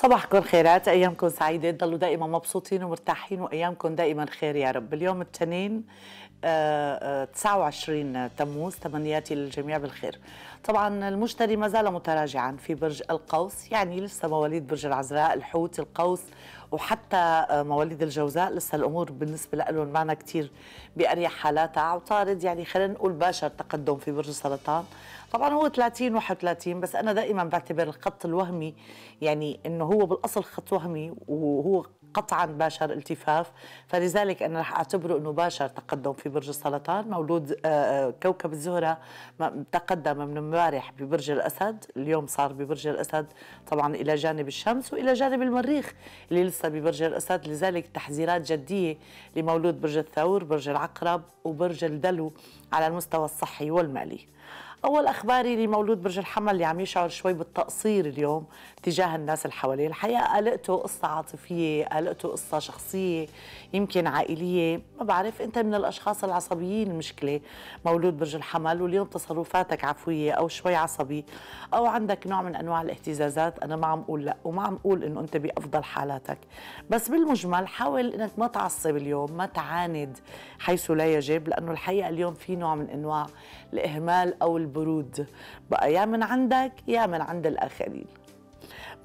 صباحكم خيرات أيامكم سعيدة تضلوا دائما مبسوطين ومرتاحين وأيامكم دائما خير يا رب. اليوم الاثنين 29 تموز تمنياتي للجميع بالخير. طبعا المشتري ما زال متراجعا في برج القوس يعني لسه مواليد برج العذراء الحوت القوس وحتى مواليد الجوزاء. لسه الأمور بالنسبة لهم معنا كثير بأريح حالاتها. عطارد يعني خلينا نقول باشر تقدم في برج السرطان. طبعا هو 30 31 بس أنا دائما بعتبر الخط الوهمي يعني إنه هو بالأصل خط وهمي وهو قطعا باشر التفاف. فلذلك أنا رح أعتبره إنه باشر تقدم في برج السرطان. مولود كوكب الزهرة تقدم من امبارح ببرج الأسد اليوم صار ببرج الأسد طبعا إلى جانب الشمس وإلى جانب المريخ اللي لسه ببرج الأسد. لذلك تحذيرات جدية لمولود برج الثور برج العقرب وبرج الدلو على المستوى الصحي والمالي. أول أخباري لمولود برج الحمل اللي عم يشعر شوي بالتقصير اليوم تجاه الناس اللي حواليه. الحقيقة قلقته قصة عاطفية قلقته قصة شخصية يمكن عائلية. ما بعرف أنت من الأشخاص العصبيين المشكلة مولود برج الحمل واليوم تصرفاتك عفوية أو شوي عصبي أو عندك نوع من أنواع الاهتزازات. أنا ما عم أقول لا وما عم أقول إنه أنت بأفضل حالاتك. بس بالمجمل حاول إنك ما تعصب اليوم ما تعاند حيث لا يجب لأنه الحقيقة اليوم في نوع من أنواع الإهمال أو البرود. بقى يا من عندك يا من عند الآخرين.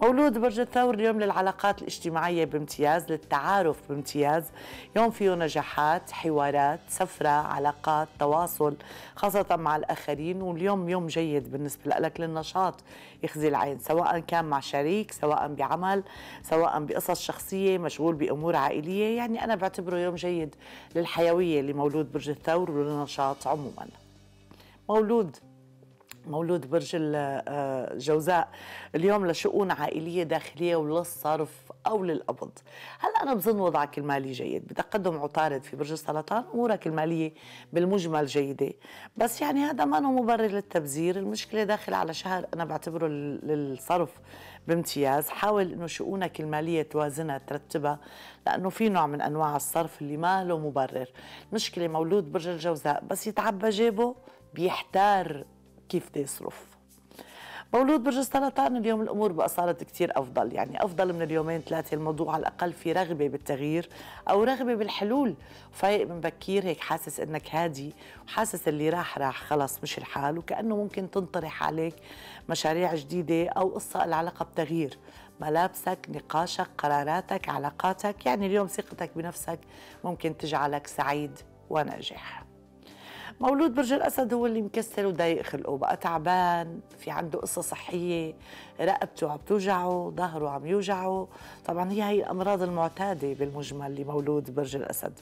مولود برج الثور اليوم للعلاقات الاجتماعية بامتياز للتعارف بامتياز. يوم فيه نجاحات حوارات سفرة علاقات تواصل خاصة مع الآخرين. واليوم يوم جيد بالنسبة لك للنشاط. يخزي العين سواء كان مع شريك سواء بعمل سواء بقصص شخصية مشغول بأمور عائلية. يعني أنا بعتبره يوم جيد للحيوية لمولود برج الثور وللنشاط عموماً. مولود مولود برج الجوزاء اليوم لشؤون عائلية داخلية وللصرف أو للقبض. هلا أنا بظن وضعك المالي جيد بتقدم عطارد في برج السرطان أمورك المالية بالمجمل جيدة. بس يعني هذا ما مبرر للتبذير المشكلة داخل على شهر أنا بعتبره للصرف بامتياز. حاول أنه شؤونك المالية توازنها ترتبها لأنه في نوع من أنواع الصرف اللي ما له مبرر. مشكلة مولود برج الجوزاء بس يتعبى جيبه بيحتار كيف بده يصرف. مولود برج السرطان اليوم الأمور بقى صارت كثير أفضل يعني أفضل من اليومين ثلاثة. الموضوع على الأقل في رغبة بالتغيير أو رغبة بالحلول. فايق من بكير هيك حاسس إنك هادي وحاسس اللي راح راح خلص مش الحال وكأنه ممكن تنطرح عليك مشاريع جديدة أو قصة العلاقه بتغيير. ملابسك نقاشك قراراتك علاقاتك يعني اليوم ثقتك بنفسك ممكن تجعلك سعيد وناجح. مولود برج الأسد هو اللي مكسر وضايق خلقه بقى تعبان في عنده قصة صحية رقبته عم توجعه ظهره عم يوجعه. طبعا هي هي الأمراض المعتادة بالمجمل لمولود برج الأسد.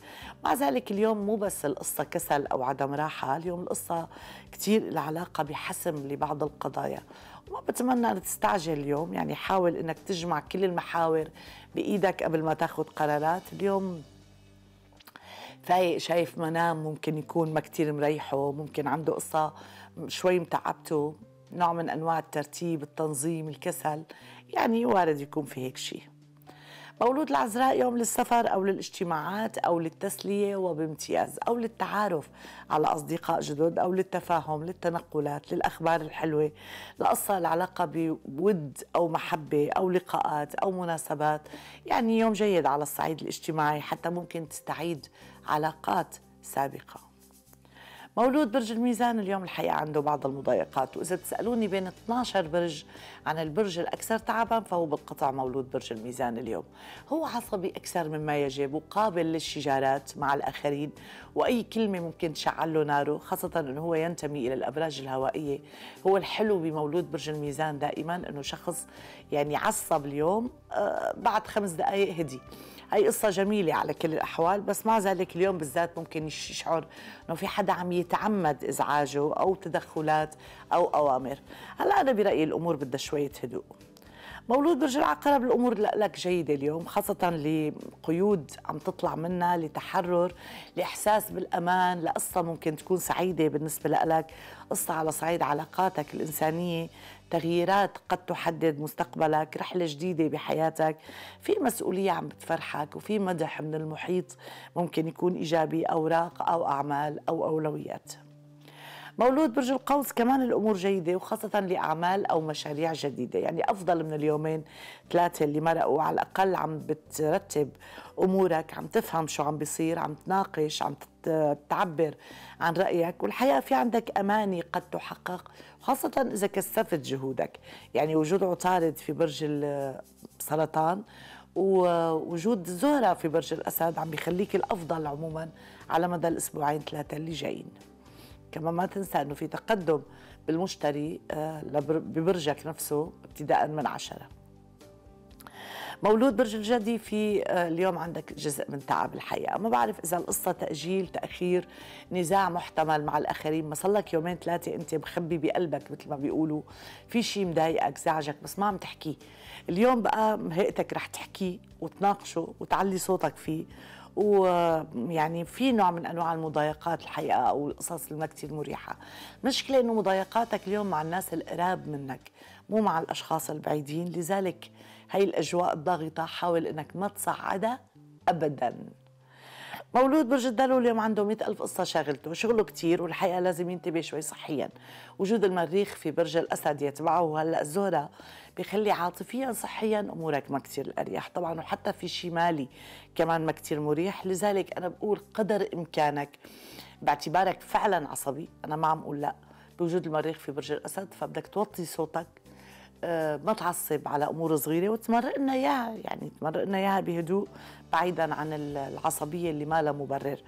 مع ذلك اليوم مو بس القصة كسل أو عدم راحة اليوم القصة كثير العلاقه بحسم لبعض القضايا. وما بتمنى أن تستعجل اليوم يعني حاول إنك تجمع كل المحاور بإيدك قبل ما تاخذ قرارات. اليوم فايق شايف منام ممكن يكون ما كتير مريحه ممكن عنده قصة شوي متعبته نوع من أنواع الترتيب التنظيم الكسل يعني وارد يكون في هيك شيء مولود العذراء يوم للسفر أو للاجتماعات أو للتسلية وبامتياز أو للتعارف على أصدقاء جدد أو للتفاهم للتنقلات للأخبار الحلوة لقصة العلاقة بود أو محبة أو لقاءات أو مناسبات. يعني يوم جيد على الصعيد الاجتماعي حتى ممكن تستعيد علاقات سابقة. مولود برج الميزان اليوم الحقيقة عنده بعض المضايقات. وإذا تسألوني بين 12 برج عن البرج الأكثر تعبا فهو بالقطع مولود برج الميزان اليوم. هو عصبي أكثر مما يجب وقابل للشجارات مع الآخرين. وأي كلمة ممكن تشعل له ناره خاصة أنه هو ينتمي إلى الأبراج الهوائية. هو الحلو بمولود برج الميزان دائما أنه شخص يعني عصب اليوم آه بعد خمس دقائق هدي. هي قصة جميلة على كل الأحوال بس مع ذلك اليوم بالذات ممكن يشعر أنه في حدا عم يتعمد إزعاجه أو تدخلات أو أوامر. هلأ أنا برأيي الأمور بدها شوية هدوء. مولود برج العقرب الأمور لك جيدة اليوم خاصة لقيود عم تطلع منا لتحرر لإحساس بالأمان لقصة ممكن تكون سعيدة بالنسبة لك قصة على صعيد علاقاتك الإنسانية تغييرات قد تحدد مستقبلك رحلة جديدة بحياتك في مسؤولية عم بتفرحك وفي مدح من المحيط ممكن يكون إيجابي أوراق أو أعمال أو أولويات. مولود برج القوس كمان الأمور جيدة وخاصة لأعمال أو مشاريع جديدة. يعني أفضل من اليومين ثلاثة اللي مرقوا. على الأقل عم بترتب أمورك عم تفهم شو عم بيصير عم تناقش عم تعبر عن رأيك. والحقيقة في عندك أماني قد تحقق خاصة إذا كثفت جهودك. يعني وجود عطارد في برج السرطان ووجود زهرة في برج الأسد عم بيخليك الأفضل عموما على مدى الأسبوعين ثلاثة اللي جايين. كمان ما تنسى أنه في تقدم بالمشتري آه، ببرجك نفسه ابتداء من عشرة. مولود برج الجدي في آه، اليوم عندك جزء من تعب الحقيقة ما بعرف إذا القصة تأجيل تأخير نزاع محتمل مع الآخرين. ما صار لك يومين ثلاثة أنت مخبي بقلبك مثل ما بيقولوا. في شيء مضايقك زعجك بس ما عم تحكيه اليوم بقى هيئتك رح تحكيه وتناقشه وتعلي صوتك فيه. ويعني في نوع من أنواع المضايقات الحقيقة أو القصص اللي ما كثير مريحة. المشكلة إنه مضايقاتك اليوم مع الناس القراب منك مو مع الأشخاص البعيدين. لذلك هاي الأجواء الضاغطة حاول إنك ما تصعدها ابدا. مولود برج الدلو اليوم عنده مئة ألف قصة شاغلته شغله كتير والحقيقة لازم ينتبه شوي صحيا. وجود المريخ في برج الأسد يتبعه هلأ الزهرة بيخلي عاطفيا صحيا أمورك ما كتير الأريح طبعا وحتى في شيء مالي كمان ما كتير مريح. لذلك أنا بقول قدر إمكانك باعتبارك فعلا عصبي. أنا ما عم أقول لأ. بوجود المريخ في برج الأسد فبدك توطي صوتك ما تعصب على أمور صغيرة وتمرق لنا إياها يعني تمرق لنا إياها بهدوء بعيدا عن العصبية اللي ما لها مبرر.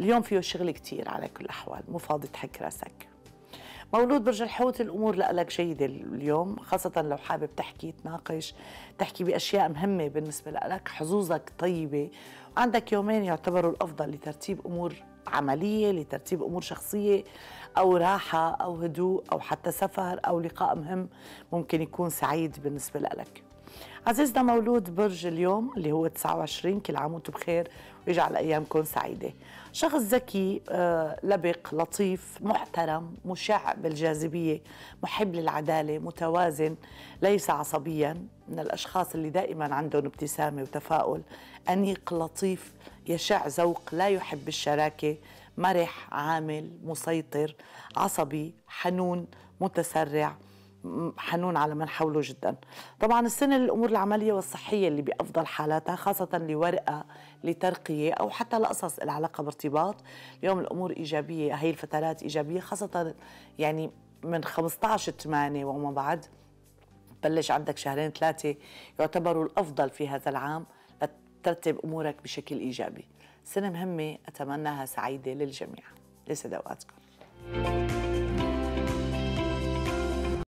اليوم فيه شغل كثير على كل الأحوال مو فاضي تحك راسك. مولود برج الحوت الأمور لك جيدة اليوم خاصة لو حابب تحكي تناقش تحكي بأشياء مهمة بالنسبة لك حظوظك طيبة وعندك يومين يعتبروا الأفضل لترتيب أمور عملية لترتيب أمور شخصية أو راحة أو هدوء أو حتى سفر أو لقاء مهم ممكن يكون سعيد بالنسبة لك. عزيزنا مولود برج اليوم اللي هو 29 كل عام وأنتم بخير ويجعل أيامكم سعيدة. شخص ذكي آه، لبق لطيف محترم مشع بالجاذبية محب للعدالة متوازن ليس عصبيا. من الأشخاص اللي دائما عندهم ابتسامة وتفاؤل أنيق لطيف يشع ذوق لا يحب الشراكة مرح عامل مسيطر عصبي حنون متسرع حنون على من حوله جدا. طبعا السنة للأمور العملية والصحية اللي بأفضل حالاتها خاصة لورقة لترقية أو حتى لقصص العلاقة بارتباط. اليوم الأمور إيجابية هي الفترات إيجابية خاصة يعني من 15 8 وما بعد بلش عندك شهرين ثلاثة يعتبروا الأفضل في هذا العام. لترتب أمورك بشكل إيجابي. سنة مهمة أتمناها سعيدة للجميع. لسه أوقاتكم